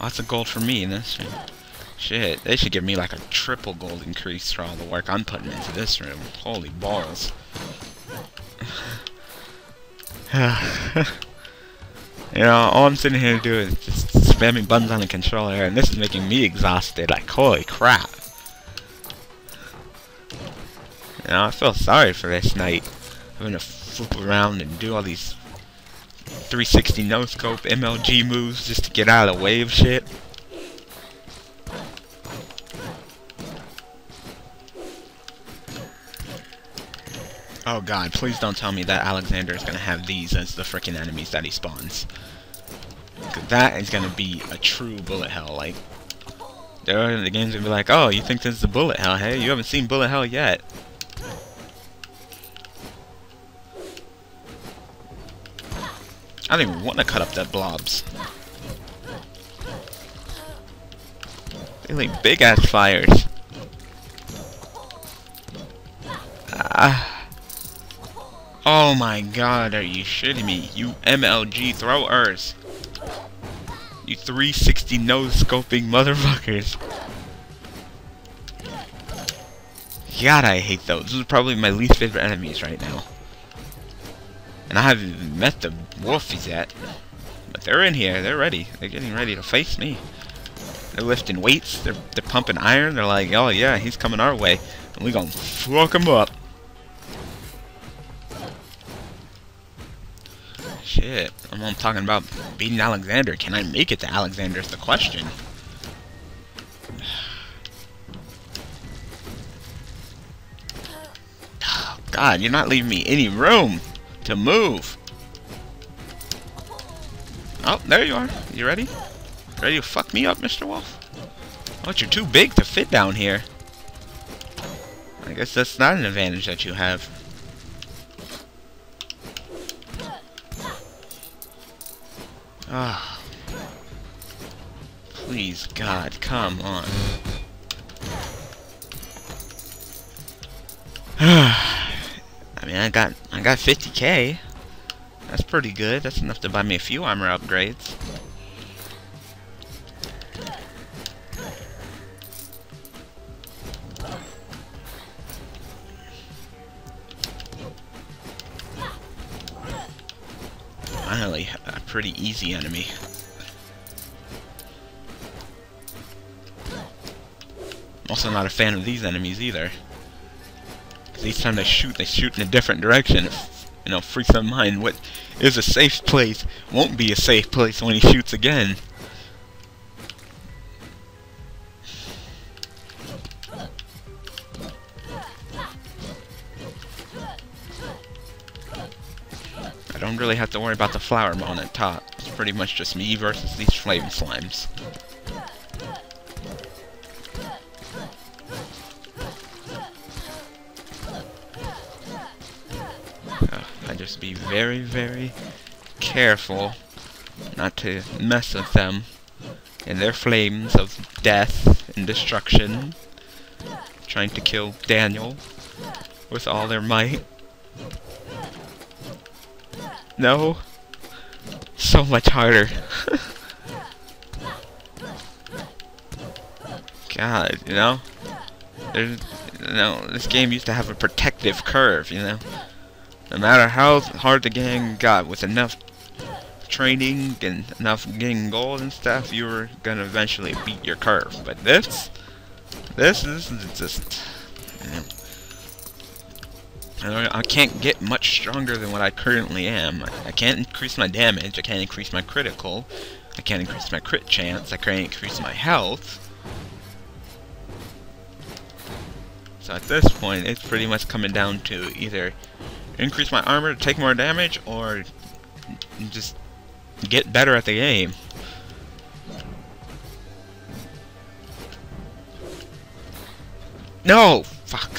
Oh, Lots of gold for me in this room. Shit, they should give me like a triple gold increase for all the work I'm putting into this room. Holy balls. you know, all I'm sitting here to do is just spamming buttons on the controller, and this is making me exhausted. Like, holy crap. You know, I feel sorry for this knight. Having to flip around and do all these 360 no-scope MLG moves just to get out of the way of shit. Oh god, please don't tell me that Alexander is gonna have these as the freaking enemies that he spawns. That is gonna be a true bullet hell, like... The game's gonna be like, oh, you think this is a bullet hell, hey? You haven't seen bullet hell yet. I don't even want to cut up that blobs. They like big ass fires. Ah. Oh my god, are you shitting me? You MLG throwers. You 360 nose scoping motherfuckers. God, I hate those. Those are probably my least favorite enemies right now. And I haven't even met the wolfies yet. But they're in here. They're ready. They're getting ready to face me. They're lifting weights. They're, they're pumping iron. They're like, oh yeah, he's coming our way. And we gonna fuck him up. Shit. I'm, I'm talking about beating Alexander. Can I make it to Alexander is the question. God, you're not leaving me any room to move. Oh, there you are. You ready? Ready to fuck me up, Mr. Wolf? Oh, you're too big to fit down here. I guess that's not an advantage that you have. Ah. Oh. Please, God, come on. I I got I got 50k. That's pretty good. That's enough to buy me a few armor upgrades. Finally, a pretty easy enemy. I'm Also not a fan of these enemies either. Because each time they shoot, they shoot in a different direction. you know, freaks my mind. What is a safe place won't be a safe place when he shoots again. I don't really have to worry about the flower mound at top. It's pretty much just me versus these flame slimes. Just be very, very careful not to mess with them in their flames of death and destruction, trying to kill Daniel with all their might. No. So much harder. God, you know? There's, you know, this game used to have a protective curve, you know? No matter how hard the game got, with enough training and enough getting gold and stuff, you were gonna eventually beat your curve. But this, this is just, I can't get much stronger than what I currently am. I can't increase my damage, I can't increase my critical, I can't increase my crit chance, I can't increase my health. So at this point, it's pretty much coming down to either increase my armor to take more damage, or just get better at the game. No! Fuck.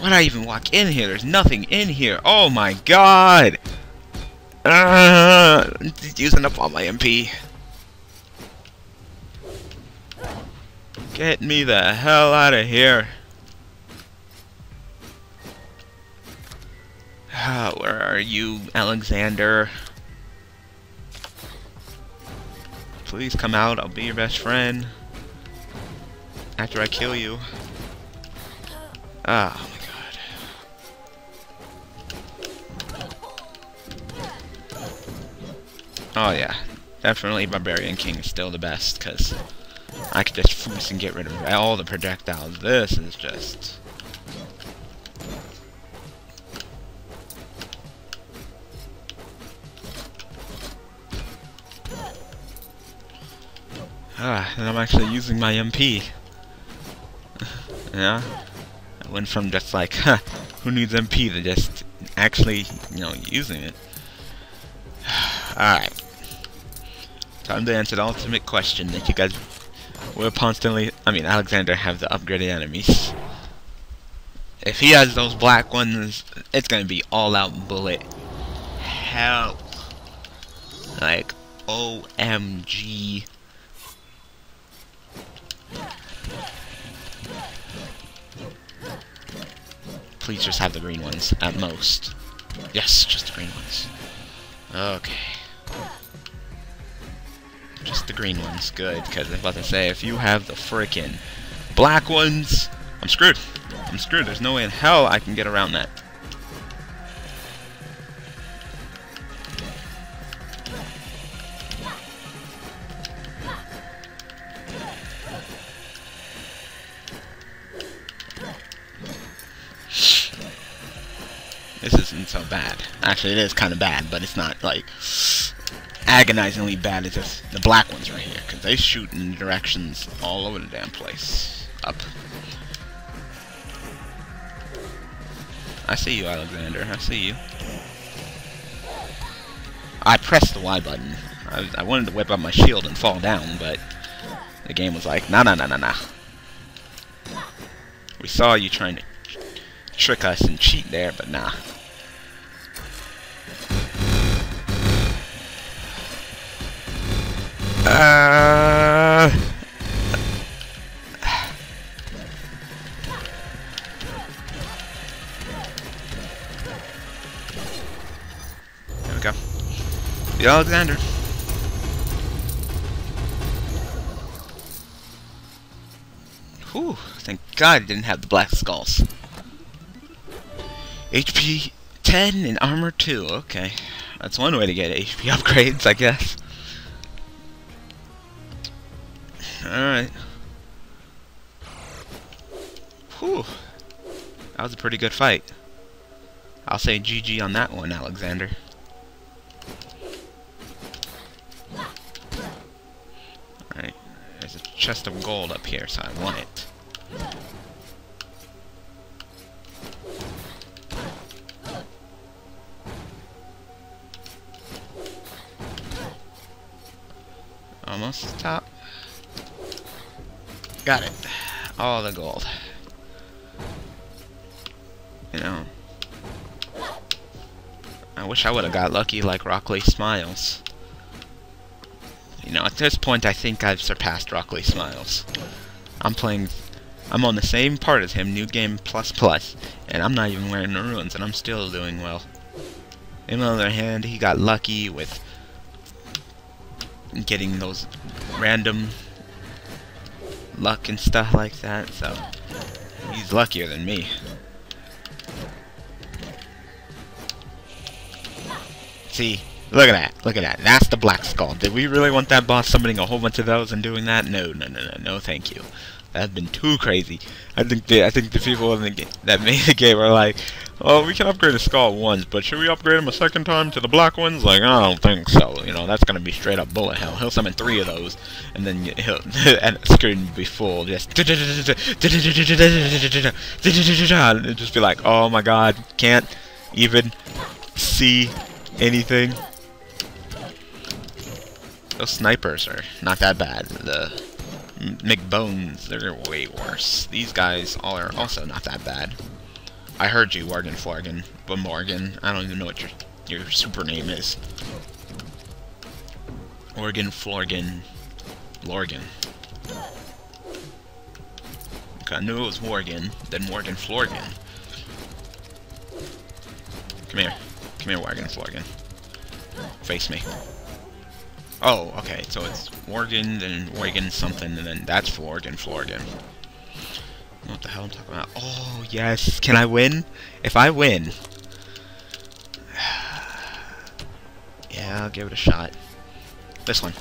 Why'd I even walk in here? There's nothing in here. Oh my god! Uh, using up all my MP. Get me the hell out of here. Where are you, Alexander? Please come out. I'll be your best friend. After I kill you. Ah, oh my god. Oh yeah. Definitely Barbarian King is still the best, because I could just and get rid of all the projectiles. This is just... Ah, and I'm actually using my MP. yeah? I went from just like, huh, who needs MP to just actually, you know, using it. Alright. Time to answer the ultimate question that you guys will constantly, I mean, Alexander have the upgraded enemies. If he has those black ones, it's gonna be all out bullet hell. Like, OMG. Please just have the green ones, at most. Yes, just the green ones. Okay. Just the green ones, good, because I'm about to say, if you have the frickin' black ones, I'm screwed. I'm screwed. There's no way in hell I can get around that. Actually, it is kind of bad, but it's not, like, agonizingly bad as if the black ones right here, because they shoot in directions all over the damn place. Up. I see you, Alexander. I see you. I pressed the Y button. I, I wanted to whip up my shield and fall down, but the game was like, nah, nah, nah, nah, nah. We saw you trying to trick us and cheat there, but nah. There we go. The Alexander. Whew, thank God I didn't have the black skulls. HP 10 and armor 2, okay. That's one way to get HP upgrades, I guess. Alright. Whew. That was a pretty good fight. I'll say GG on that one, Alexander. Alright. There's a chest of gold up here, so I want it. Got it. All the gold. You know. I wish I would have got lucky like RockLeeSmiles. You know, at this point I think I've surpassed RockLeeSmiles. I'm playing... I'm on the same part as him, New Game Plus Plus, and I'm not even wearing the runes, and I'm still doing well. On the other hand, he got lucky with getting those random luck and stuff like that, so he's luckier than me. See, look at that, look at that. That's the Black Skull. Did we really want that boss summoning a whole bunch of those and doing that? No, no, no, no, no, thank you. That's been too crazy. I think the I think the people the that made the game are like, oh, we can upgrade the skull once, but should we upgrade him a second time to the black ones? Like, I don't think so. You know, that's gonna be straight up bullet hell. He'll summon three of those, and then he'll and screen be full. Just just be like, oh my god, can't even see anything. Those snipers are not that bad. The McBones, they're way worse. These guys all are also not that bad. I heard you, Morgan Florgan, but Morgan, I don't even know what your your super name is. Morgan Florgan, Lorgan. Okay, I knew it was Morgan, then Morgan Florgan. Come here. Come here, Morgan Florgan. Face me. Oh, okay, so it's Morgan, then Morgan something, and then that's Florgan, Florgan. What the hell I'm talking about? Oh, yes. Can I win? If I win... yeah, I'll give it a shot. This one.